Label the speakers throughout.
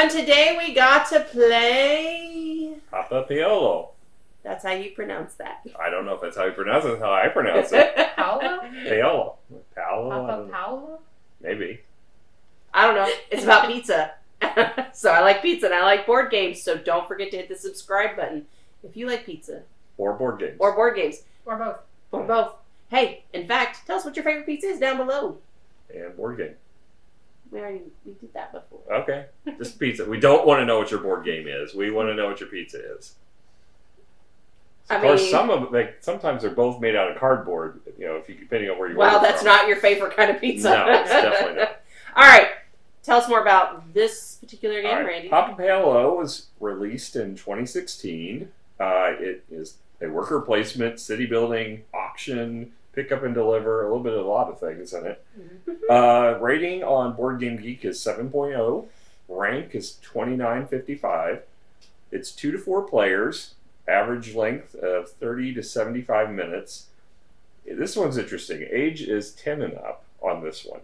Speaker 1: and today we got to play.
Speaker 2: Papa Paolo.
Speaker 1: That's how you pronounce that.
Speaker 2: I don't know if that's how you pronounce it. That's how I pronounce it.
Speaker 3: Paolo?
Speaker 2: Paolo. Paolo.
Speaker 3: Papa. Paolo?
Speaker 2: Maybe.
Speaker 1: I don't know. It's about pizza. so I like pizza and I like board games. So don't forget to hit the subscribe button if you like pizza
Speaker 2: Or board games.
Speaker 1: or board games
Speaker 3: Or both.
Speaker 1: or both. Hey, in fact, tell us what your favorite pizza is down below.
Speaker 2: and board game.
Speaker 1: We already we did that before.
Speaker 2: Okay. Just pizza. We don't want to know what your board game is. We want to know what your pizza is.
Speaker 1: I
Speaker 2: Of course,
Speaker 1: mean-
Speaker 2: some of like sometimes they're both made out of cardboard. You know, if you depending on where you.
Speaker 1: Well, that's
Speaker 2: from.
Speaker 1: not your favorite kind of pizza.
Speaker 2: No, it's definitely not.
Speaker 1: All right, tell us more about this particular game,
Speaker 2: right.
Speaker 1: Randy.
Speaker 2: Papa Paolo was released in 2016. Uh, it is a worker placement, city building, auction, pick up and deliver, a little bit of a lot of things in it. Uh, rating on Board Game Geek is 7.0. Rank is 2955. It's two to four players, average length of 30 to 75 minutes. This one's interesting. Age is 10 and up on this one.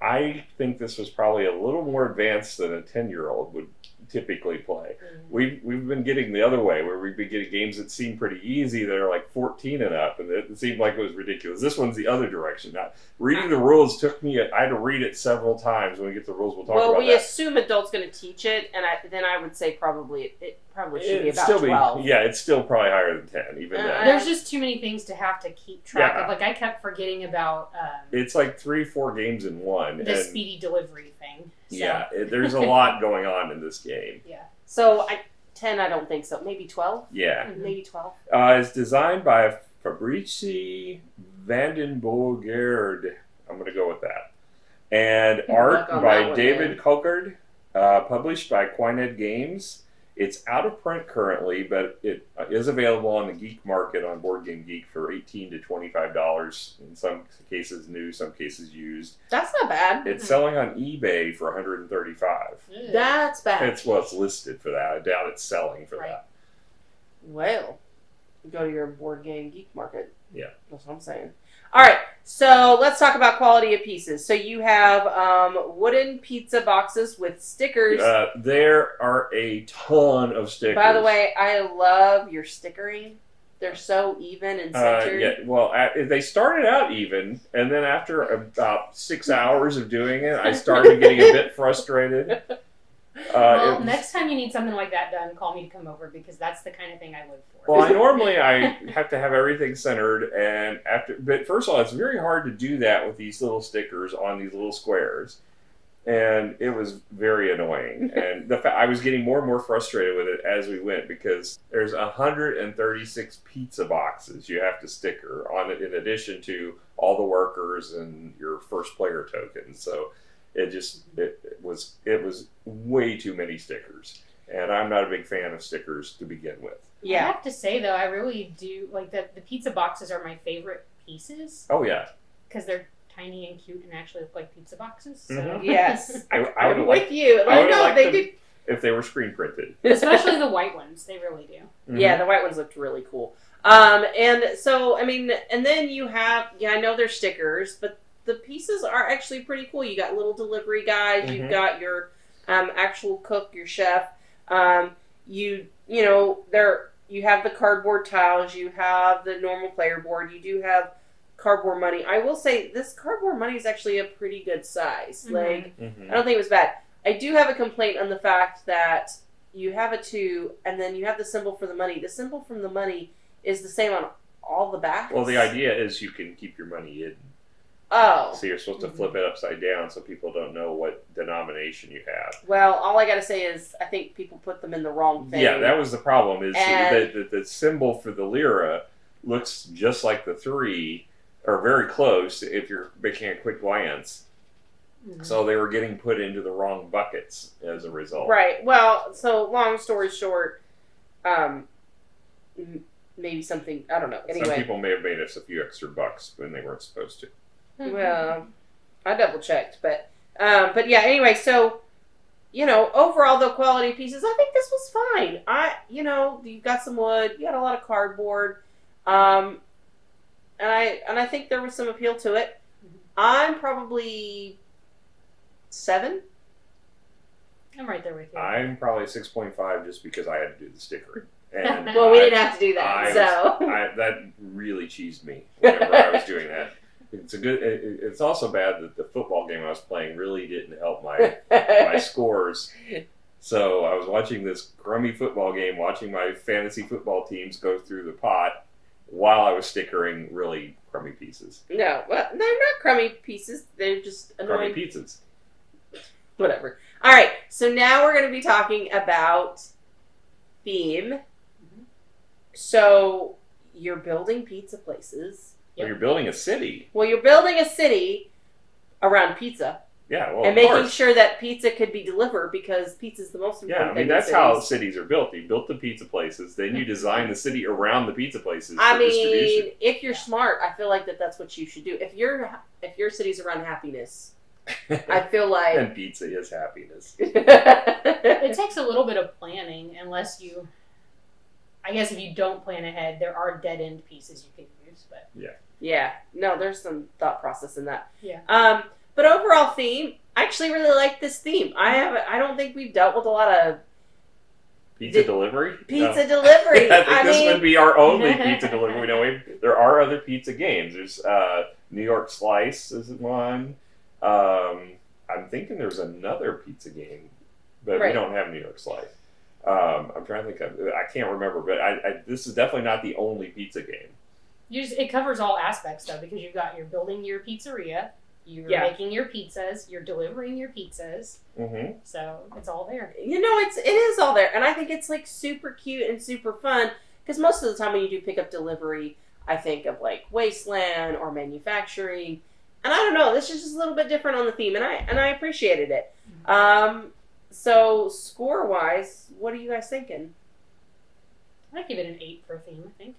Speaker 2: I think this was probably a little more advanced than a 10 year old would typically play. We've, we've been getting the other way where we've been getting games that seem pretty easy that are like 14 and up, and it seemed like it was ridiculous. This one's the other direction. Now, reading the rules took me, I had to read it several times. When we get the rules, we'll talk
Speaker 1: well,
Speaker 2: about
Speaker 1: we
Speaker 2: that.
Speaker 1: assume adults going to teach it, and I, then I would say probably it, it probably should be
Speaker 2: It'd
Speaker 1: about
Speaker 2: still
Speaker 1: twelve.
Speaker 2: yeah, it's still probably higher than 10, even
Speaker 1: Uh,
Speaker 2: then.
Speaker 3: There's just too many things to have to keep track
Speaker 2: Yeah.
Speaker 3: of. Like I kept forgetting about um,
Speaker 2: It's like three, four games in one.
Speaker 3: the
Speaker 2: and
Speaker 3: speedy delivery thing. So,
Speaker 2: yeah, it, there's a lot going on in this game. Yeah.
Speaker 1: So I ten, I don't think so. Maybe twelve.
Speaker 2: Yeah.
Speaker 3: Mhm.
Speaker 1: Maybe twelve.
Speaker 2: Uh, it's designed by Fabrici Vandenborgerd. I'm going to go with that. And art by David. Cochard, uh, published by Quined Games. It's out of print currently, but it uh, available on the geek market on Board Game Geek for 18 to 25 dollars. In some cases, new, some cases used.
Speaker 1: That's not bad.
Speaker 2: It's selling on eBay for 135.
Speaker 3: Ugh.
Speaker 1: That's bad.
Speaker 2: It's what's listed for that. I doubt it's selling for
Speaker 3: Right.
Speaker 2: that.
Speaker 1: Well, go to your board game geek market.
Speaker 2: Yeah.
Speaker 1: That's what I'm saying. All right, so let's talk about quality of pieces. So you have um, wooden pizza boxes with stickers.
Speaker 2: Uh, there are a ton of stickers.
Speaker 1: By the way, I love your stickering. They're so even and
Speaker 2: Uh,
Speaker 1: centered.
Speaker 2: yeah, well, a they started out even, and then after about six hours of doing it, I started getting a bit frustrated. Uh,
Speaker 3: well,
Speaker 2: was-
Speaker 3: next time you need something like that done, call me to come over because that's the kind of thing I live for.
Speaker 2: well, I normally I have to have everything centered, and after, but first of all, it's very hard to do that with these little stickers on these little squares, and it was very annoying. and the fa- I was getting more and more frustrated with it as we went because there's 136 pizza boxes you have to sticker on it in addition to all the workers and your first player tokens. So it just it, it was it was way too many stickers, and I'm not a big fan of stickers to begin with.
Speaker 1: Yeah, I
Speaker 3: have to say though, I really do like the the pizza boxes are my favorite pieces
Speaker 2: Oh yeah,
Speaker 3: because they're tiny and cute and actually look like pizza boxes. So.
Speaker 2: Mhm.
Speaker 1: Yes.
Speaker 2: I, I would
Speaker 1: I'm
Speaker 2: like
Speaker 1: with you.
Speaker 2: I
Speaker 1: Like,
Speaker 2: would
Speaker 1: no,
Speaker 2: like
Speaker 1: they
Speaker 2: them-
Speaker 1: did.
Speaker 2: if they were screen printed.
Speaker 3: Especially the white ones, they really do.
Speaker 2: Mhm.
Speaker 1: Yeah, the white ones looked really cool. Um, and so I mean, and then you have yeah, I know they're stickers, but the pieces are actually pretty cool. You got little delivery guys. You've
Speaker 2: Mhm.
Speaker 1: got your um, actual cook, your chef. Um, you you know there you have the cardboard tiles. You have the normal player board. You do have cardboard money. I will say this cardboard money is actually a pretty good size.
Speaker 3: Mhm.
Speaker 1: Like
Speaker 2: Mhm.
Speaker 1: I don't think it was bad. I do have a complaint on the fact that you have a two, and then you have the symbol for the money. The symbol from the money is the same on all the backs.
Speaker 2: Well, the idea is you can keep your money hidden,
Speaker 1: Oh,
Speaker 2: so you're supposed to flip it upside down so people don't know what denomination you have.
Speaker 1: well, all I gotta say is I think people put them in the wrong thing.
Speaker 2: Yeah, that was the problem. Is
Speaker 1: And-
Speaker 2: that the, the symbol for the lira looks just like the three, or very close if you're making a quick glance.
Speaker 3: Mhm.
Speaker 2: So they were getting put into the wrong buckets as a result.
Speaker 1: right. Well, so long story short, um, maybe something I don't know.
Speaker 2: Some
Speaker 1: Anyway,
Speaker 2: people may have made us a few extra bucks when they weren't supposed to.
Speaker 1: Well, I double checked, but um, but yeah. Anyway, so you know, overall the quality pieces, I think this was fine. I you know, you got some wood, you got a lot of cardboard, um, and I and I think there was some appeal to it. I'm probably seven.
Speaker 3: I'm right there with you.
Speaker 2: I'm probably six point five just because I had to do the stickering. And
Speaker 1: Well, we
Speaker 2: I-
Speaker 1: didn't have to do that,
Speaker 2: I
Speaker 1: so.
Speaker 2: I, that really cheesed me whenever I was doing that. It's a good. It, it- it's also bad that the football game I was playing really didn't help my my scores. So I was watching this crummy football game, watching my fantasy football teams go through the pot while I was stickering really crummy pieces,
Speaker 1: no, well, they're not crummy pieces. They're just annoying.
Speaker 2: crummy
Speaker 1: annoying.
Speaker 2: pizzas.
Speaker 1: Whatever. All right, so now we're going to be talking about theme.
Speaker 3: Mhm.
Speaker 1: So you're building pizza places.
Speaker 2: Well, you're building a city.
Speaker 1: Well, you're building a city around pizza
Speaker 2: Yeah, well,
Speaker 1: and
Speaker 2: of
Speaker 1: making
Speaker 2: course.
Speaker 1: sure that pizza could be delivered because pizza is the most
Speaker 2: Yeah,
Speaker 1: important
Speaker 2: I mean
Speaker 1: in
Speaker 2: that's how
Speaker 1: cities.
Speaker 2: cities are built. You built the pizza places, then you design the city around the pizza places
Speaker 1: I
Speaker 2: for
Speaker 1: mean, if you're smart, I feel like that that's what you should do. If your if your city's around happiness, I feel like
Speaker 2: and pizza is happiness.
Speaker 3: it takes a little bit of planning, unless you. I guess if you don't plan ahead, there are dead end pieces you can use, but
Speaker 1: Yeah, no, there's some thought process in that.
Speaker 3: Yeah.
Speaker 1: Um, but overall theme, I actually really like this theme. I have, I don't think we've dealt with a lot of
Speaker 2: Pizza
Speaker 1: Did-
Speaker 2: delivery?
Speaker 1: pizza
Speaker 2: No.
Speaker 1: delivery.
Speaker 2: I think
Speaker 1: I
Speaker 2: this
Speaker 1: mean,
Speaker 2: would be our only pizza delivery. We know we, there are other pizza games. There's uh, New York Slice is one. Um, I'm thinking there's another pizza game, but we don't have New York Slice. Um, I'm trying to think of. I can't remember, but I, I, this is definitely not the only pizza game.
Speaker 3: You just, it covers all aspects though, because you've got you're building your pizzeria, you're
Speaker 1: Yeah.
Speaker 3: making your pizzas, you're delivering your pizzas,
Speaker 2: Mm-hmm.
Speaker 3: so it's all there.
Speaker 1: you know, it's it is all there, and I think it's like super cute and super fun because most of the time when you do pick up delivery, I think of like wasteland or manufacturing, and I don't know, this is just a little bit different on the theme, and I and I appreciated it. Um, so score wise, what are you guys thinking?
Speaker 3: I'd give it an eight for theme. I think.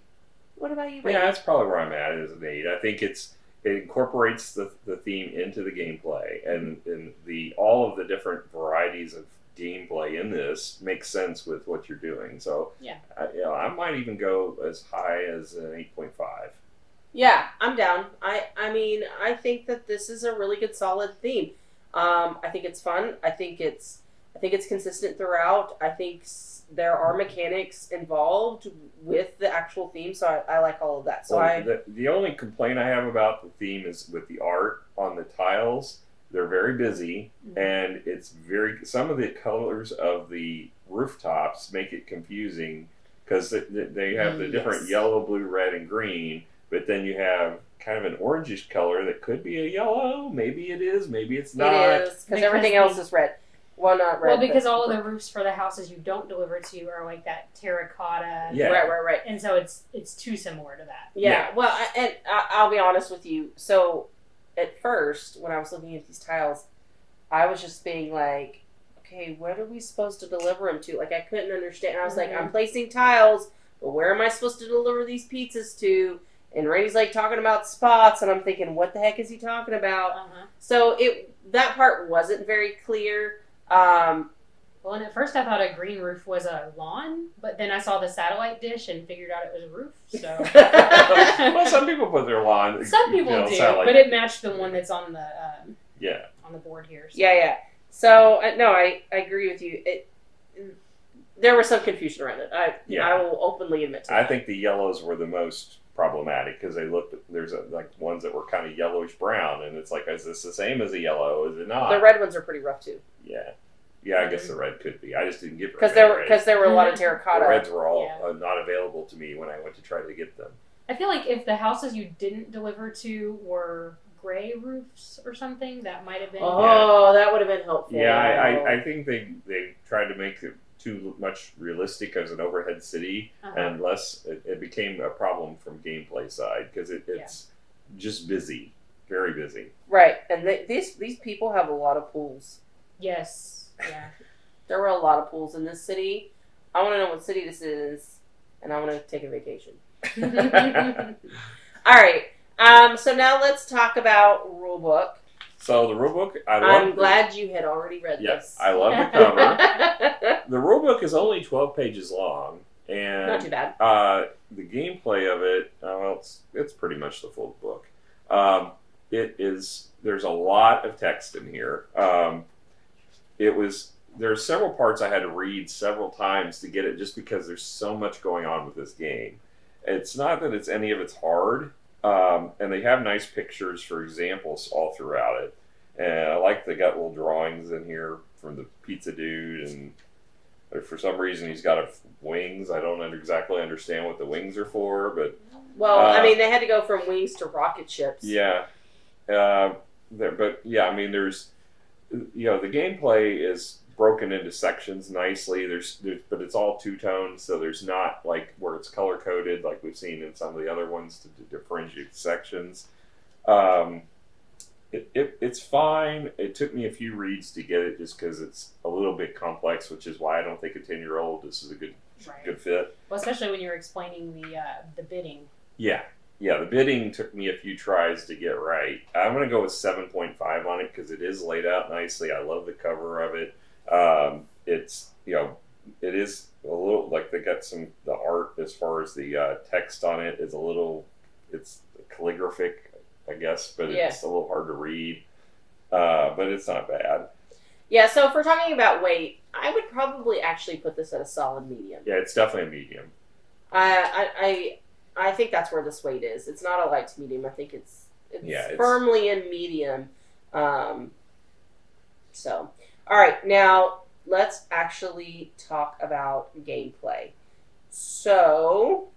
Speaker 1: What about you?
Speaker 2: Yeah, that's probably where I'm at. Is an eight. I think it's it incorporates the, the theme into the gameplay, and and the all of the different varieties of gameplay in this makes sense with what you're doing. So
Speaker 3: Yeah.
Speaker 2: I, you know, I might even go as high as an eight point five.
Speaker 1: Yeah, I'm down. I I mean, I think that this is a really good solid theme. Um, I think it's fun. I think it's I think it's consistent throughout. I think s- there are mechanics involved with the actual theme, so I, I like all of that. So I
Speaker 2: the, the only complaint I have about the theme is with the art on the tiles. They're very busy,
Speaker 3: Mhm.
Speaker 2: and it's very. Some of the colors of the rooftops make it confusing because they, they have the different
Speaker 1: Yes.
Speaker 2: yellow, blue, red, and green. But then you have kind of an orangish color that could be a yellow. Maybe it is. Maybe it's not.
Speaker 1: it is because
Speaker 3: Because
Speaker 1: everything else is red. Well, not red.
Speaker 3: well, because all of the roofs for the houses you don't deliver to are like that terracotta,
Speaker 2: Yeah.
Speaker 1: right, right, right.
Speaker 3: and so it's it's too similar to that.
Speaker 1: Yeah,
Speaker 2: Yeah.
Speaker 1: well, I, and I, I'll be honest with you. So, at first, when I was looking at these tiles, I was just being like, okay, what are we supposed to deliver them to? Like, I couldn't understand. I was like,
Speaker 3: Mhm.
Speaker 1: I'm placing tiles, but where am I supposed to deliver these pizzas to? And Randy's like talking about spots, and I'm thinking, what the heck is he talking about?
Speaker 3: Uh-huh.
Speaker 1: So it that part wasn't very clear. Um,
Speaker 3: Well, and at first I thought a green roof was a lawn, but then I saw the satellite dish and figured out it was a roof. So
Speaker 2: well, some people put their lawn.
Speaker 3: some
Speaker 2: you
Speaker 3: people
Speaker 2: know,
Speaker 3: do,
Speaker 2: satellite-
Speaker 3: but it matched the one that's on the um,
Speaker 2: yeah.
Speaker 3: on the board here. So.
Speaker 1: yeah, yeah. So uh, no, I, I agree with you. It there was some confusion around it. I
Speaker 2: Yeah.
Speaker 1: I will openly admit to
Speaker 2: I think the yellows were the most problematic because they looked. There's a, like ones that were kind of yellowish brown, and it's like, is this the same as a yellow? Is it not?
Speaker 1: the red ones are pretty rough too
Speaker 2: Yeah, yeah. I guess the red could be. I just didn't get
Speaker 1: because there were because there were a lot of
Speaker 3: Mhm.
Speaker 2: the
Speaker 1: terracotta.
Speaker 2: reds were all
Speaker 3: Yeah.
Speaker 2: uh, not available to me when I went to try to get them.
Speaker 3: I feel like if the houses you didn't deliver to were gray roofs or something, that might have been.
Speaker 1: Oh, that would have been helpful.
Speaker 2: Yeah, I, I, I think they they tried to make it too much realistic as an overhead city,
Speaker 3: Uh-huh.
Speaker 2: and less. It, it became a problem from gameplay side because it, it's just busy, very busy.
Speaker 1: right, and they, these these people have a lot of pools.
Speaker 3: Yes. Yeah.
Speaker 1: There were a lot of pools in this city. I want to know what city this is, and I want to take a vacation. All right. Um, so now let's talk about rulebook.
Speaker 2: So the rulebook, I love.
Speaker 1: I'm glad you had already read
Speaker 2: Yes,
Speaker 1: this.
Speaker 2: I love the cover. the rulebook is only 12 pages long, and
Speaker 1: Not too bad.
Speaker 2: Uh, the gameplay of it, uh, well, it's, it's pretty much the full book. Um, it is there's a lot of text in here. Um, it was there's several parts I had to read several times to get it, just because there's so much going on with this game. It's not that it's any of it's hard, um, and they have nice pictures for examples all throughout it. And I like they got little drawings in here from the pizza dude, and for some reason he's got a wings. I don't exactly understand what the wings are for, but
Speaker 1: Well,
Speaker 2: Uh,
Speaker 1: I mean, they had to go from wings to rocket ships.
Speaker 2: Yeah, uh, there, but yeah, I mean, there's, you know, the gameplay is broken into sections nicely. There's, there's but it's all two tone, so there's not like where it's color coded like we've seen in some of the other ones to, to differentiate sections. Um, it, it, it's fine. It took me a few reads to get it just because it's a little bit complex, which is why I don't think a ten year old this is a good
Speaker 3: Right.
Speaker 2: good fit.
Speaker 3: Well, especially when you were explaining the uh, the bidding.
Speaker 2: Yeah, yeah. The bidding took me a few tries to get right. I'm gonna go with 7.5 on it because it is laid out nicely. I love the cover of it. Um, it's you know, it is a little like they got some the art as far as the uh, text on it is a little. It's calligraphic, I guess, but
Speaker 1: Yeah.
Speaker 2: it's a little hard to read. Uh, but it's not bad.
Speaker 1: Yeah, so if we're talking about weight, I would probably actually put this at a solid medium.
Speaker 2: Yeah, it's definitely a medium.
Speaker 1: I, I, I, I think that's where this weight is. It's not a light to medium. I think it's it's,
Speaker 2: Yeah, it's-
Speaker 1: firmly in medium. Um, so, all right, now let's actually talk about gameplay. So,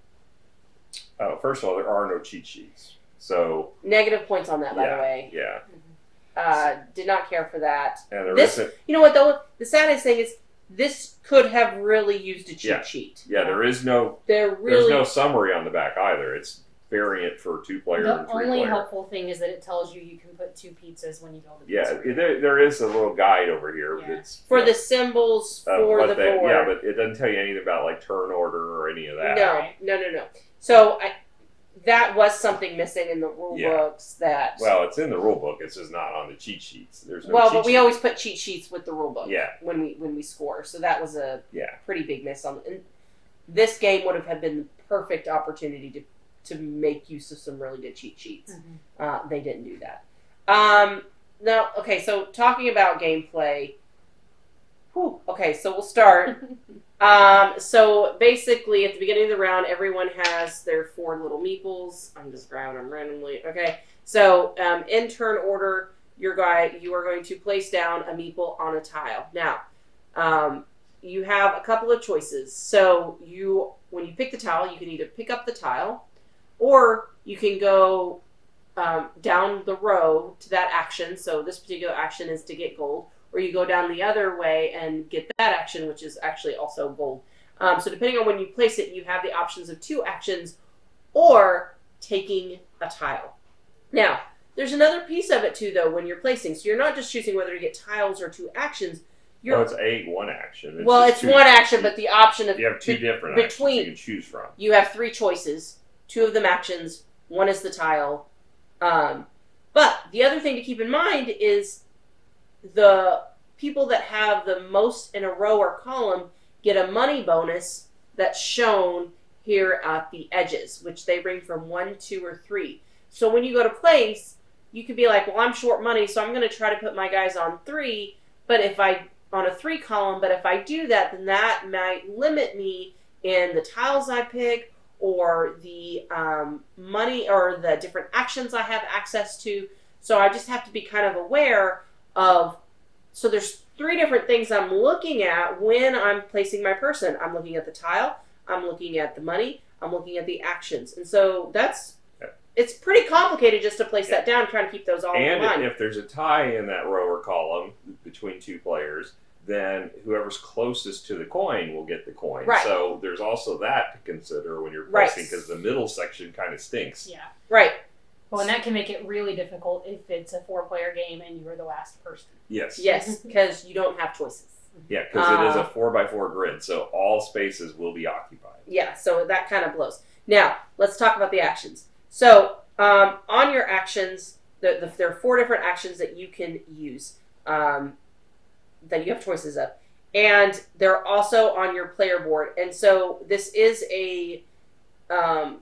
Speaker 2: Uh, first of all, there are no cheat sheets, so
Speaker 1: negative points on that, by
Speaker 2: yeah,
Speaker 1: the way.
Speaker 2: yeah,
Speaker 1: Uh, did not care for that.
Speaker 2: and there
Speaker 1: This-
Speaker 2: not
Speaker 1: You know what though? The saddest thing is this could have really used a cheat
Speaker 2: Yeah.
Speaker 1: sheet.
Speaker 2: Yeah, there is no
Speaker 1: They're really
Speaker 2: There's no summary on the back either. It's variant for two player
Speaker 3: The
Speaker 2: and three
Speaker 3: only
Speaker 2: player.
Speaker 3: helpful thing is that it tells you you can put two pizzas when you build a
Speaker 2: Yeah,
Speaker 3: pizzeria.
Speaker 2: there, there is a little guide over here.
Speaker 3: Yeah.
Speaker 2: That's
Speaker 1: for
Speaker 2: you
Speaker 1: the symbols
Speaker 2: uh,
Speaker 1: for the
Speaker 2: they-
Speaker 1: board.
Speaker 2: Yeah, but it doesn't tell you anything about like turn order or any of that.
Speaker 1: No,
Speaker 3: Right.
Speaker 1: no, no, no. So I, that was something missing in the rule
Speaker 2: Yeah.
Speaker 1: books. That
Speaker 2: Well, it's in the rule book. It's just not on the cheat sheets. There's no
Speaker 1: well,
Speaker 2: cheat
Speaker 1: but we
Speaker 2: sheet.
Speaker 1: always put cheat sheets with the rule book.
Speaker 2: Yeah.
Speaker 1: When we when we score, so that was a
Speaker 2: Yeah.
Speaker 1: pretty big miss on. And this game would have had been the perfect opportunity to to make use of some really good cheat sheets.
Speaker 3: Mhm.
Speaker 1: Uh, they didn't do that. Um, now, okay, so talking about gameplay. Whew, okay, so we'll start. Um, so basically, at the beginning of the round, everyone has their four little meeples. I'm just grabbing them randomly. Okay. So um, in turn order, your guy, you are going to place down a meeple on a tile. Now, um, you have a couple of choices. So you, when you pick the tile, you can either pick up the tile, or you can go um, down the row to that action. So this particular action is to get gold, or you go down the other way and get that action, which is actually also gold. Um, so depending on when you place it, you have the options of two actions, or taking a tile. Now, there's another piece of it too, though, when you're placing. So you're not just choosing whether to get tiles or two actions. You're
Speaker 2: No, it's a one action. It's
Speaker 1: well, it's
Speaker 2: two-
Speaker 1: one action, but the option of
Speaker 2: You have two different
Speaker 1: between-
Speaker 2: you can choose from.
Speaker 1: you have three choices. Two of them actions. One is the tile. Um, but the other thing to keep in mind is the people that have the most in a row or column get a money bonus that's shown here at the edges, which they bring from one, two, or three. So when you go to place, you could be like, well, I'm short money, so I'm going to try to put my guys on three. But if I on a three column, but if I do that, then that might limit me in the tiles I pick or the um, money or the different actions I have access to. So I just have to be kind of aware of. So there's three different things I'm looking at when I'm placing my person. I'm looking at the tile. I'm looking at the money. I'm looking at the actions, and so that's. It's pretty complicated just to place that down, trying to keep those all in line.
Speaker 2: And if there's a tie in that row or column between two players, then whoever's closest to the coin will get the coin.
Speaker 1: Right.
Speaker 2: So there's also that to consider when you're
Speaker 1: Right.
Speaker 2: placing because the middle section kind of stinks.
Speaker 3: Yeah.
Speaker 1: right.
Speaker 3: Well, and that can make it really difficult if it's a four-player game and you are the last person.
Speaker 2: Yes.
Speaker 1: Yes, because you don't have choices.
Speaker 2: Yeah, because it is
Speaker 1: Uh,
Speaker 2: a four by four grid, so all spaces will be occupied.
Speaker 1: Yeah, so that kind of blows. Now, let's talk about the actions. So, um, on your actions, the, the, there are four different actions that you can use um, that you have choices of. And they're also on your player board. And so, this is a um,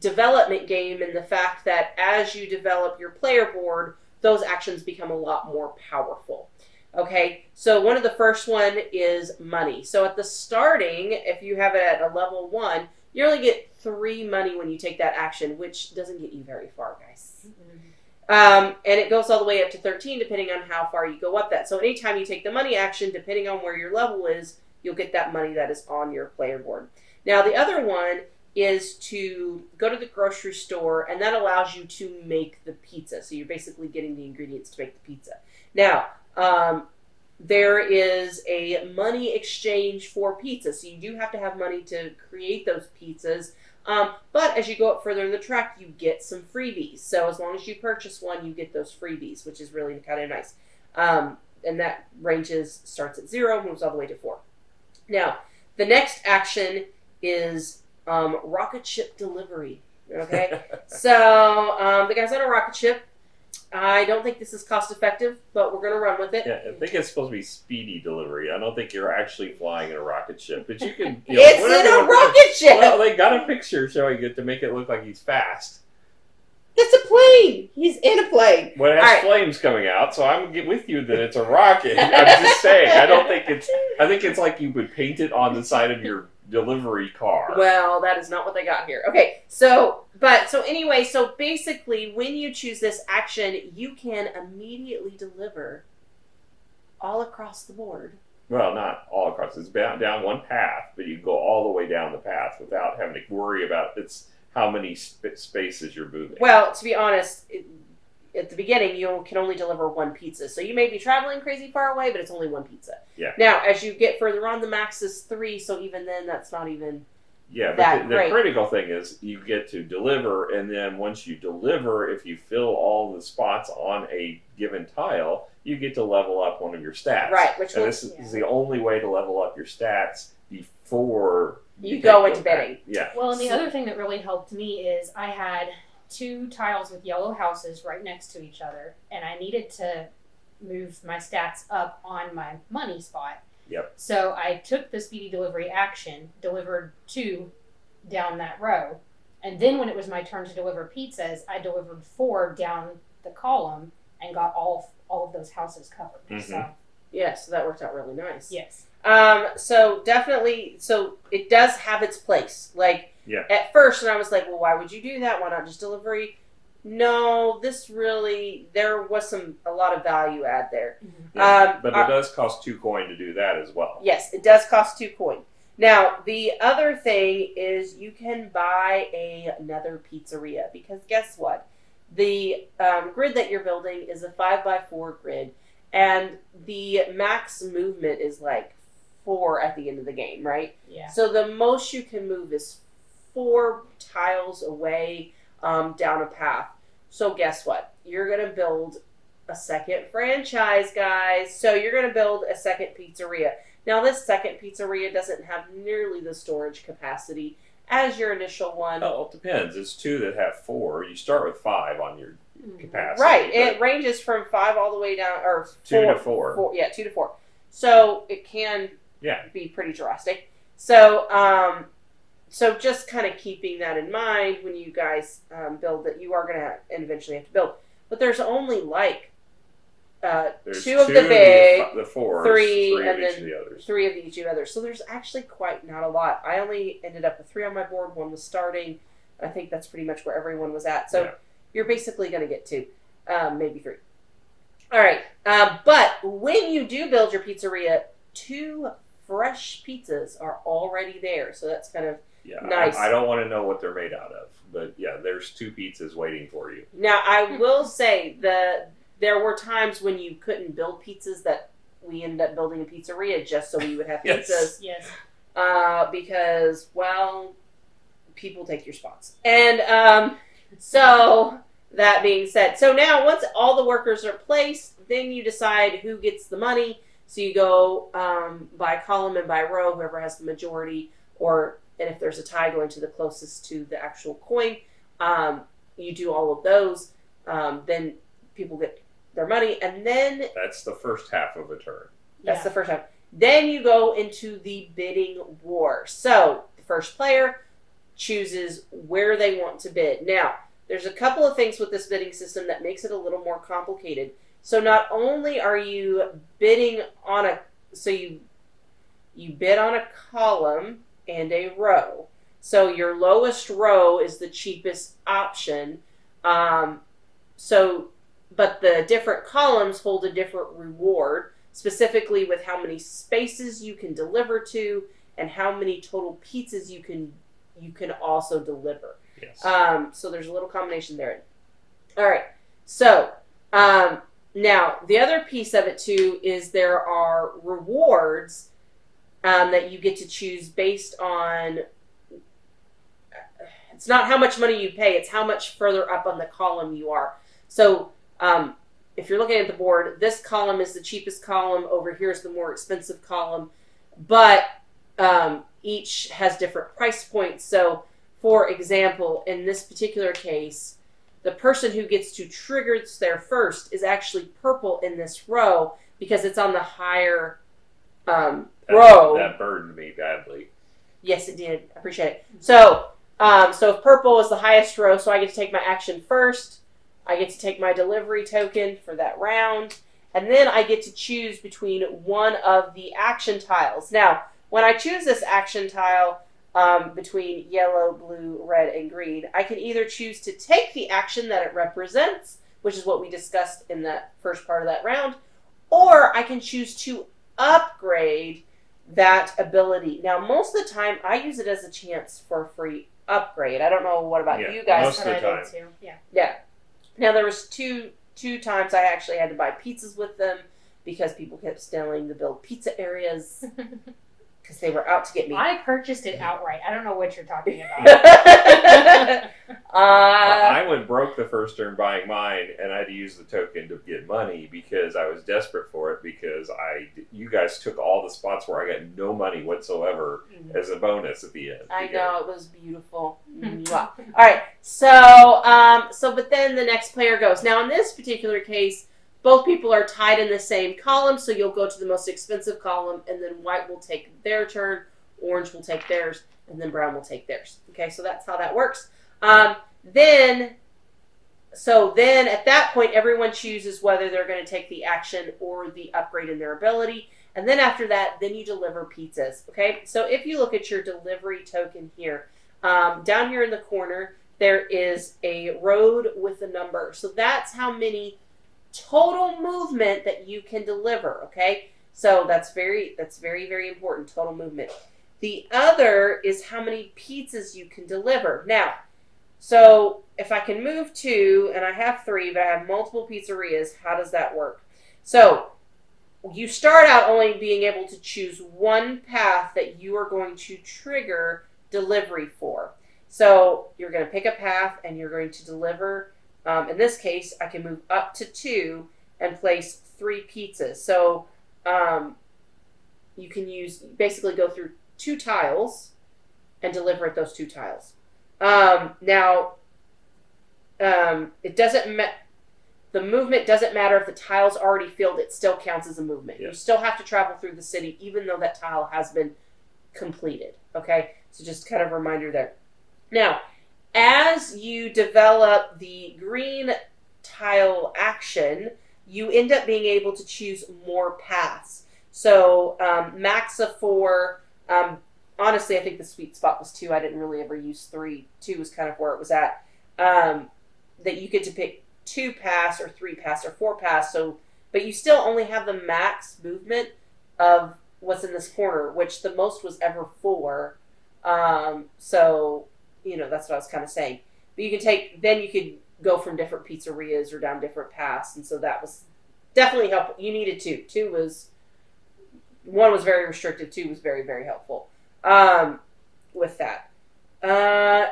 Speaker 1: development game in the fact that as you develop your player board, those actions become a lot more powerful. Okay, so one of the first one is money. So at the starting, if you have it at a level one, you only get three money when you take that action, which doesn't get you very far, guys. Um, and it goes all the way up to 13 depending on how far you go up that. So anytime you take the money action, depending on where your level is, you'll get that money that is on your player board. Now the other one is to go to the grocery store and that allows you to make the pizza. So you're basically getting the ingredients to make the pizza. Now, um, there is a money exchange for pizza. So you do have to have money to create those pizzas. Um, but as you go up further in the track, you get some freebies. So as long as you purchase one, you get those freebies, which is really kind of nice. Um, and that ranges starts at zero, moves all the way to four. Now, the next action is um, rocket ship delivery. Okay, so um, the guy's on a rocket ship. I don't think this is cost effective, but we're going to run with it.
Speaker 2: Yeah, I think it's supposed to be speedy delivery. I don't think you're actually flying in a rocket ship, but you can. You know,
Speaker 1: it's in a rocket ship.
Speaker 2: Well, they got a picture showing it to make it look like he's fast.
Speaker 1: it's a plane. He's in a plane.
Speaker 2: Well, it has
Speaker 1: right.
Speaker 2: flames coming out, so I'm get with you that it's a rocket. I'm just saying. I don't think it's. I think it's like you would paint it on the side of your delivery car.
Speaker 1: Well, that is not what they got here. Okay, so but so anyway, so basically, when you choose this action, you can immediately deliver all across the board.
Speaker 2: Well, not all across. It's down, down one path, but you can go all the way down the path without having to worry about it's how many sp- spaces you're moving.
Speaker 1: Well, to be honest, it, at the beginning, you can only deliver one pizza. So you may be traveling crazy far away, but it's only one pizza.
Speaker 2: Yeah.
Speaker 1: Now, as you get further on, the max is three. So even then, that's not even.
Speaker 2: Yeah, but the, the
Speaker 1: great.
Speaker 2: critical thing is you get to deliver, and then once you deliver, if you fill all the spots on a given tile, you get to level up one of your stats.
Speaker 1: Right, which
Speaker 2: and
Speaker 1: will-
Speaker 2: this is,
Speaker 3: yeah.
Speaker 2: is the only way to level up your stats before
Speaker 1: You
Speaker 2: take
Speaker 1: go into
Speaker 2: back.
Speaker 1: bidding.
Speaker 2: Yeah,
Speaker 3: Well, and the
Speaker 1: So-
Speaker 3: other thing that really helped me is I had two tiles with yellow houses right next to each other, and I needed to move my stats up on my money spot.
Speaker 2: Yep.
Speaker 3: So I took the speedy delivery action, delivered two down that row, and then when it was my turn to deliver pizzas, I delivered four down the column and got all all of those houses covered. So mm-hmm.
Speaker 1: Yeah, so that worked out really nice.
Speaker 3: yes,
Speaker 1: Um, so definitely, so it does have its place. Like
Speaker 2: Yeah.
Speaker 1: at first, and I was like, well, why would you do that? Why not just delivery? No, this really there was some a lot of value add there.
Speaker 2: Yeah.
Speaker 1: Um,
Speaker 2: but
Speaker 1: uh,
Speaker 2: it does cost two coin to do that as well.
Speaker 1: Yes, it does cost two coin. Now the other thing is you can buy a, another pizzeria because guess what? The um, grid that you're building is a five by four grid, and the max movement is like four at the end of the game, right?
Speaker 3: yeah.
Speaker 1: So the most you can move is four tiles away um, down a path. So guess what? You're gonna build a second franchise, guys. So you're gonna build a second pizzeria. Now this second pizzeria doesn't have nearly the storage capacity as your initial one.
Speaker 2: Well, it depends. It's two that have four. You start with five on your
Speaker 3: Mhm.
Speaker 2: capacity.
Speaker 1: right. It ranges from five all the way down, or
Speaker 2: two
Speaker 1: four,
Speaker 2: to four.
Speaker 1: four- yeah, two to four. So it can
Speaker 2: Yeah.
Speaker 1: be pretty drastic. So, um, so just kind of keeping that in mind when you guys um, build that you are going to eventually have to build. But there's only like uh,
Speaker 2: There's
Speaker 1: two of the big,
Speaker 2: the, the four,
Speaker 1: three,
Speaker 2: three
Speaker 1: and then
Speaker 2: the
Speaker 1: three of each of the others. So there's actually quite not a lot. I only ended up with three on my board. One was starting. I think that's pretty much where everyone was at. So
Speaker 2: Yeah.
Speaker 1: you're basically going to get two, um, maybe three. All right. Um, but when you do build your pizzeria, two fresh pizzas are already there. So that's kind of
Speaker 2: Yeah, I-
Speaker 1: Nice.
Speaker 2: I, don't want to know what they're made out of, but yeah, there's two pizzas waiting for you.
Speaker 1: now. I will say the there were times when you couldn't build pizzas that we ended up building a pizzeria just so we would have
Speaker 2: Yes.
Speaker 1: pizzas.
Speaker 3: Yes.
Speaker 1: uh, because well, people take your spots, and um, so that being said, so now once all the workers are placed, then you decide who gets the money. So you go um, by column and by row, whoever has the majority, or and if there's a tie, going to the closest to the actual coin. Um, you do all of those, um, then people get their money, and then
Speaker 2: That's the first half of a turn.
Speaker 1: that's
Speaker 3: yeah.
Speaker 1: the first half. Then you go into the bidding war. So the first player chooses where they want to bid. Now, there's a couple of things with this bidding system that makes it a little more complicated. So not only are you bidding on a so you you bid on a column and a row. So your lowest row is the cheapest option. Um, so, but the different columns hold a different reward, specifically with how many spaces you can deliver to and how many total pizzas you can you can also deliver.
Speaker 2: Yes.
Speaker 1: Um, so there's a little combination there. All right. So um, now the other piece of it too is there are rewards um, that you get to choose based on. It's not how much money you pay; it's how much further up on the column you are. So um, if you're looking at the board, this column is the cheapest column. Over here is the more expensive column, but um, each has different price points. So, for example, in this particular case, the person who gets to trigger there first is actually purple in this row because it's on the higher um,
Speaker 2: that,
Speaker 1: row.
Speaker 2: That burdened me badly.
Speaker 1: Yes, it did. I appreciate it. So, um, so if purple is the highest row, so I get to take my action first. I get to take my delivery token for that round, and then I get to choose between one of the action tiles. Now, when I choose this action tile um, between yellow, blue, red, and green, I can either choose to take the action that it represents, which is what we discussed in that first part of that round, or I can choose to upgrade that ability. Now, most of the time, I use it as a chance for a free upgrade. I don't know what about
Speaker 2: Yeah,
Speaker 1: you guys.
Speaker 2: most of the
Speaker 3: That's what I
Speaker 2: time.
Speaker 3: too. Yeah.
Speaker 1: Yeah. Now there was two two times I actually had to buy pizzas with them because people kept stealing the build pizzerias because they were out to get me.
Speaker 3: I purchased it outright. I don't know what you're talking about.
Speaker 1: uh,
Speaker 2: I went broke the first turn buying mine, and I had to use the token to get money because I was desperate for it. Because I, you guys took all the spots where I got no money whatsoever as a bonus at the end.
Speaker 1: I
Speaker 2: Because-
Speaker 1: know it was beautiful. Mwah. All right, so um, so but then the next player goes. Now in this particular case, both people are tied in the same column, so you'll go to the most expensive column, and then white will take their turn, orange will take theirs, and then brown will take theirs. Okay, so that's how that works. Um, then, so then at that point, everyone chooses whether they're going to take the action or the upgrade in their ability. And then after that, then you deliver pizzas. Okay, so if you look at your delivery token here, um, down here in the corner, there is a road with a number. So that's how many total movement that you can deliver. Okay, so that's very that's very very important. Total movement. The other is how many pizzas you can deliver. Now, so if I can move two and I have three, but I have multiple pizzerias, how does that work? So you start out only being able to choose one path that you are going to trigger delivery for. So you're going to pick a path and you're going to deliver. Um, in this case, I can move up to two and place three pizzas. So um, you can use basically go through two tiles and deliver at those two tiles. Um, now, um, it doesn't the movement doesn't matter if the tile's already filled; it still counts as a movement. You still have to travel through the city, even though that tile has been completed. Okay, so just kind of a reminder there. Now, as you develop the green tile action, you end up being able to choose more paths. So, um, max of four. Um, honestly, I think the sweet spot was two. I didn't really ever use three. Two was kind of where it was at. Um, that you get to pick two pass or three pass or four pass. So, but you still only have the max movement of what's in this corner, which the most was ever four. Um, so, you know, that's what I was kind of saying. But you can take, then you could go from different pizzerias or down different paths. And so that was definitely helpful. You needed two. Two was, one was very restricted, two was very, very helpful um, with that. Uh,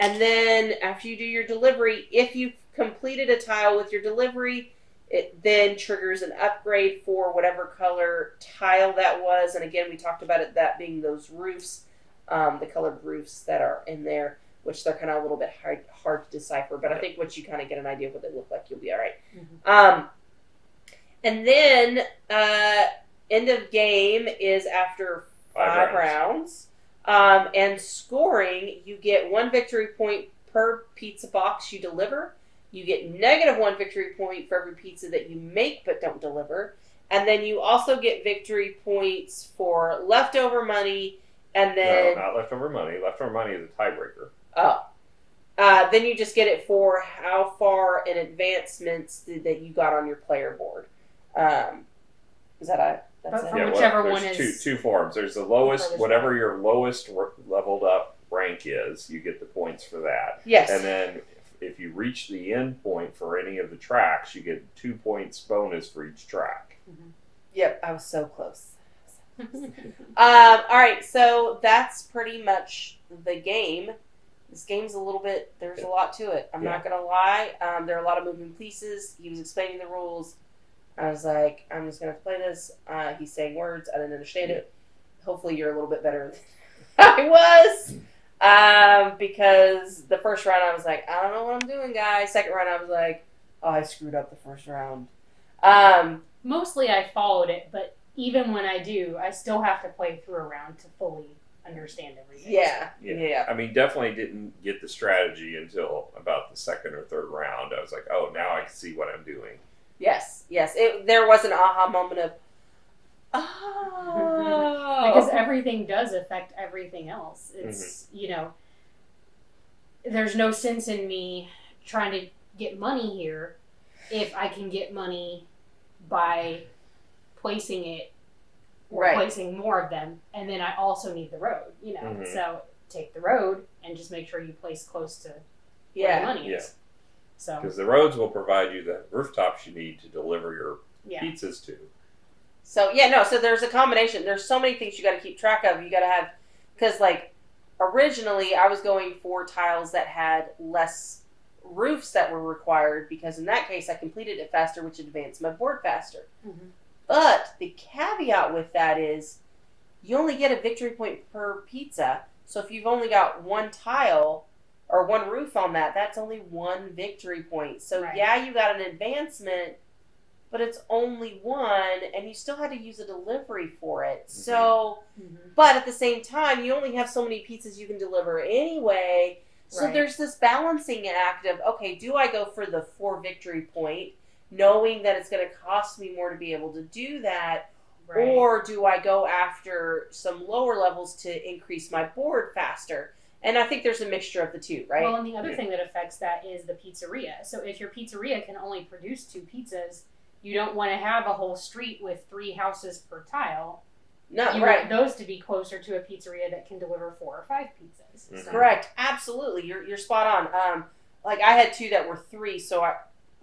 Speaker 1: and then after you do your delivery, if you've completed a tile with your delivery, it then triggers an upgrade for whatever color tile that was. And again, we talked about it that being those roofs, um, the colored roofs that are in there, which they're kind of a little bit hard, hard to decipher. But I think once you kind of get an idea of what they look like, you'll be all right. Um, and then uh, end of game is after
Speaker 2: Five
Speaker 1: five rounds. Um, and scoring, you get one victory point per pizza box you deliver. You get negative one victory point for every pizza that you make but don't deliver. And then you also get victory points for leftover money. And then
Speaker 2: no, not leftover money. Leftover money is a tiebreaker.
Speaker 1: Oh. Uh, then you just get it for how far in advancements did, that you got on your player board. Um, is that a that's
Speaker 3: But
Speaker 1: it?
Speaker 3: from
Speaker 2: well,
Speaker 3: whichever
Speaker 2: there's
Speaker 3: one
Speaker 2: two,
Speaker 3: is-
Speaker 2: two forms. There's the lowest, whatever your lowest r- leveled up rank is, you get the points for that.
Speaker 1: Yes.
Speaker 2: And then if, if you reach the end point for any of the tracks, you get two points bonus for each track.
Speaker 1: Yep, I was so close. Um, all right, so that's pretty much the game. This game's a little bit. There's a lot to it. I'm not gonna lie. Um, there are a lot of moving pieces. He was explaining the rules. I was like, I'm just gonna play this. Uh, he's saying words. I didn't understand it. Hopefully, you're a little bit better than I was. Um, because the first round I was like, I don't know what I'm doing, guys. Second round I was like, oh, I screwed up the first round. Um,
Speaker 3: Mostly I followed it, but even when I do, I still have to play through a round to fully understand everything.
Speaker 1: yeah,
Speaker 2: Yeah.
Speaker 1: yeah.
Speaker 2: I mean, definitely didn't get the strategy until about the second or third round. I was like, oh, now I can see what I'm doing.
Speaker 1: Yes, yes. It, there was an aha moment of, oh,
Speaker 3: because everything does affect everything else. It's
Speaker 2: Mm-hmm.
Speaker 3: you know, there's no sense in me trying to get money here if I can get money by placing it or
Speaker 1: Right.
Speaker 3: placing more of them, and then I also need the road. You know,
Speaker 2: Mhm.
Speaker 3: so take the road and just make sure you place close to where the
Speaker 1: yeah,
Speaker 3: money
Speaker 2: Yeah.
Speaker 3: So
Speaker 2: Because the roads will provide you the rooftops you need to deliver your
Speaker 3: yeah,
Speaker 2: pizzas to.
Speaker 1: So yeah, no. So there's a combination. There's so many things you got to keep track of. You got to have because like originally I was going for tiles that had less roofs that were required because in that case I completed it faster, which advanced my board faster.
Speaker 3: Mhm.
Speaker 1: But the caveat with that is you only get a victory point per pizza. So if you've only got one tile or one roof on that, that's only one victory point. So
Speaker 3: Right.
Speaker 1: yeah, you got an advancement, but it's only one, and you still had to use a delivery for it. So,
Speaker 3: Mhm.
Speaker 1: but at the same time, you only have so many pizzas you can deliver anyway. So
Speaker 3: Right.
Speaker 1: there's this balancing act of okay, do I go for the four victory point, knowing that it's going to cost me more to be able to do that,
Speaker 3: right.
Speaker 1: or do I go after some lower levels to increase my board faster? And I think there's a mixture of the two, right?
Speaker 3: Well, and the other thing that affects that is the pizzeria. So if your pizzeria can only produce two pizzas, you don't want to have a whole street with three houses per tile.
Speaker 1: no,
Speaker 3: You
Speaker 1: right.
Speaker 3: want those to be closer to a pizzeria that can deliver four or five pizzas.
Speaker 2: Mhm.
Speaker 3: So-
Speaker 1: Correct. Absolutely. You're you're spot on. Um, like I had two that were three, so I,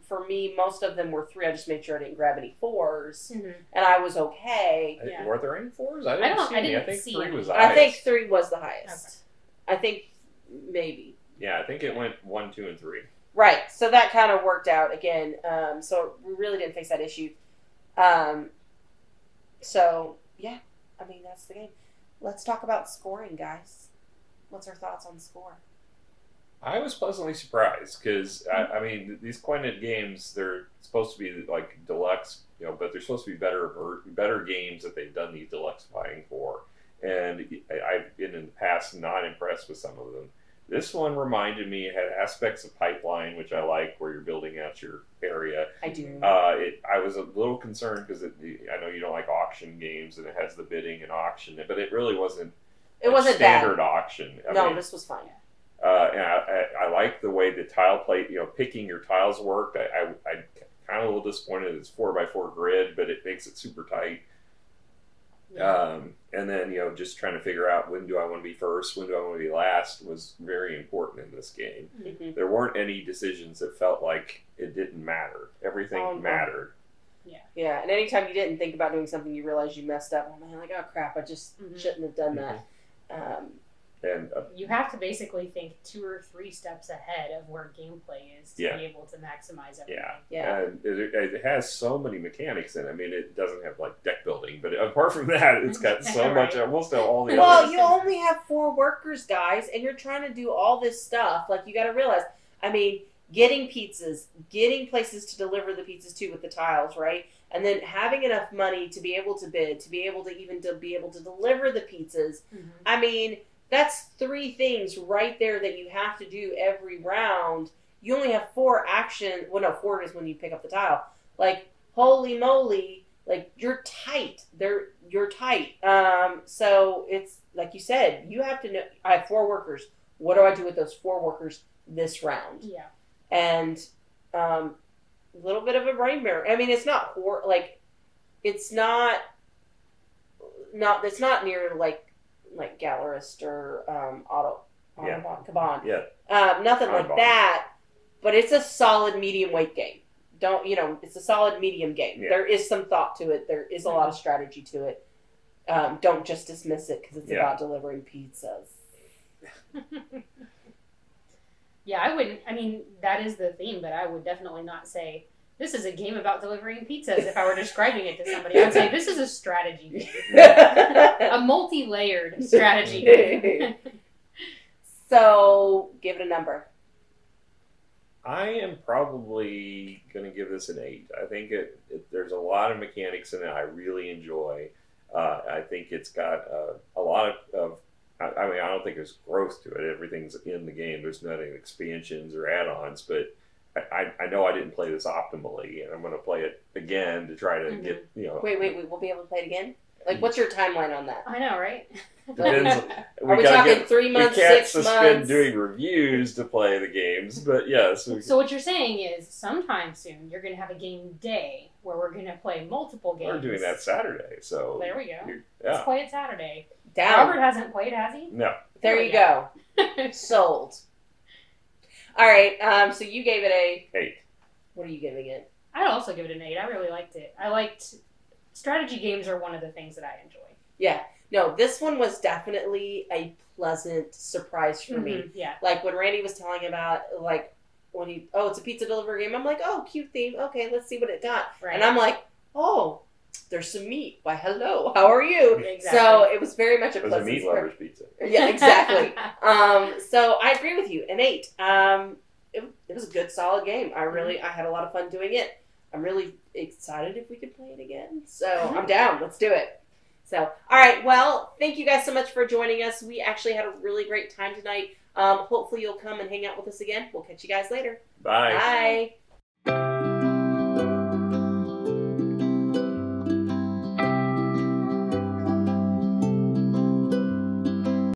Speaker 1: for me, most of them were three. I just made sure I didn't grab any 4s
Speaker 3: Mhm.
Speaker 1: and I was okay.
Speaker 2: I-
Speaker 3: Yeah.
Speaker 2: Were there any fours? I
Speaker 3: I
Speaker 2: didn't
Speaker 3: don't-
Speaker 2: see
Speaker 3: I didn't
Speaker 2: think
Speaker 3: see
Speaker 2: three
Speaker 3: any.
Speaker 2: was the
Speaker 1: I think
Speaker 2: highest.
Speaker 1: three was the highest. I think maybe.
Speaker 2: Yeah, I think it went one, two, and three.
Speaker 1: Right. So that kind of worked out again. Um, so we really didn't face that issue. Um, so yeah, I mean that's the game. Let's talk about scoring, guys. What's our thoughts on score?
Speaker 2: I was pleasantly surprised because I, I mean these Quined games they're supposed to be like deluxe, you know, but they're supposed to be better better games that they've done these deluxifying for. And I- I've been in the past not impressed with some of them. This one reminded me it had aspects of pipeline, which I like, where you're building out your area.
Speaker 1: I do.
Speaker 2: Uh, it, I was a little concerned because I know you don't like auction games and it has the bidding and auction, but it really wasn't.
Speaker 1: it wasn't
Speaker 2: standard
Speaker 1: bad.
Speaker 2: auction. I
Speaker 1: no,
Speaker 2: mean,
Speaker 1: this was fine.
Speaker 2: Uh, and I, I, I like the way the tile plate, you know, picking your tiles worked. I, I, I kind of a little disappointed it's four by four grid, but it makes it super tight. Um, and then you know, just trying to figure out when do I want to be first, when do I want to be last was very important in this game.
Speaker 1: Mhm.
Speaker 2: There weren't any decisions that felt like it didn't matter. Everything
Speaker 1: Oh,
Speaker 2: mattered.
Speaker 1: Yeah, yeah. and anytime you didn't think about doing something, you realize you messed up. Oh man, like oh crap, I just
Speaker 3: Mhm.
Speaker 1: shouldn't have done that. Um,
Speaker 2: And uh,
Speaker 3: You have to basically think two or three steps ahead of where gameplay is to
Speaker 2: Yeah.
Speaker 3: be able to maximize everything.
Speaker 2: yeah,
Speaker 1: yeah,
Speaker 2: and it, it has so many mechanics in it. I mean, it doesn't have like deck building, but apart from that, it's got so
Speaker 3: Right.
Speaker 2: much. Almost all the
Speaker 1: well,
Speaker 2: others.
Speaker 1: you only have four workers, guys, and you're trying to do all this stuff. Like you got to realize, I mean, getting pizzas, getting places to deliver the pizzas to with the tiles, right? And then having enough money to be able to bid, to be able to even to be able to deliver the pizzas.
Speaker 3: Mhm.
Speaker 1: I mean, that's three things right there that you have to do every round. you only have four action. Well, no, four is when you pick up the tile. Like, holy moly! Like you're tight. They're you're tight. Um, so it's like you said, you have to know. I have four workers. What do I do with those four workers this round?
Speaker 3: Yeah.
Speaker 1: and um, a little bit of a brain mirror. I mean, it's not hor- like it's not not it's not near like like Gallerist or um, Auto
Speaker 2: Yeah.
Speaker 1: Autobahn, Kanban.
Speaker 2: Yeah.
Speaker 1: Um, nothing like that. But it's a solid medium weight game. Don't you know? It's a solid medium game.
Speaker 2: Yeah.
Speaker 1: There is some thought to it. There is a lot of strategy to it. Um, don't just dismiss it because it's
Speaker 2: Yeah.
Speaker 1: about delivering pizzas.
Speaker 3: Yeah, I wouldn't. I mean, that is the theme, but I would definitely not say this is a game about delivering pizzas. If I were describing it to somebody, I'd say this is a strategy game, a multi-layered strategy game.
Speaker 1: so give it a number.
Speaker 2: I am probably going to give this an eight. I think it, it there's a lot of mechanics in it I really enjoy. Uh, I think it's got uh, a lot of, of I, I mean, I don't think there's growth to it. Everything's in the game. There's not any expansions or add-ons, but I, I, I know I didn't play this optimally, and I'm going to play it again to try to
Speaker 3: Mhm.
Speaker 2: get you know.
Speaker 1: Wait, wait, wait. We'll be able to play it again. Like, what's your timeline on that?
Speaker 3: I know, right?
Speaker 2: Depends.
Speaker 1: Are we
Speaker 2: gotta
Speaker 1: talking
Speaker 2: get-
Speaker 1: three
Speaker 2: we
Speaker 1: months,
Speaker 2: can't
Speaker 1: six
Speaker 2: suspend
Speaker 1: months?
Speaker 2: doing reviews to play the games, but yes, we,
Speaker 3: So what you're saying is, sometime soon you're going to have a game day where we're going to play multiple games.
Speaker 2: we're doing that Saturday. So
Speaker 3: There we go.
Speaker 2: you-
Speaker 3: Let's play it Saturday.
Speaker 1: Down.
Speaker 3: Robert hasn't played, has he?
Speaker 2: no,
Speaker 1: there you go. Sold. All right. Um. So you gave it a.
Speaker 2: eight.
Speaker 1: What are you giving it?
Speaker 3: I'd also give it an eight. I really liked it. I liked strategy games are one of the things that I enjoy.
Speaker 1: Yeah. No, this one was definitely a pleasant surprise for me.
Speaker 3: Mhm, Yeah.
Speaker 1: Like when Randy was telling about like when he oh it's a pizza delivery game. I'm like oh cute theme. Okay, let's see what it got.
Speaker 3: Right.
Speaker 1: And I'm like oh there's some meat. Why hello how are you?
Speaker 3: Exactly.
Speaker 1: So it was very much a
Speaker 2: It was a meat lover's pizza.
Speaker 1: Yeah, exactly. um, so I agree with you. An eight. Um, it, it was a good, solid game. I really, I had a lot of fun doing it. I'm really excited if we could play it again. So
Speaker 3: Mhm.
Speaker 1: I'm down. Let's do it. So, all right. Well, thank you guys so much for joining us. We actually had a really great time tonight. Um, hopefully, you'll come and hang out with us again. We'll catch you guys later.
Speaker 2: Bye.
Speaker 1: Bye.